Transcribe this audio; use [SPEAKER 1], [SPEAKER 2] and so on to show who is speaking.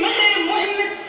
[SPEAKER 1] Monday morning.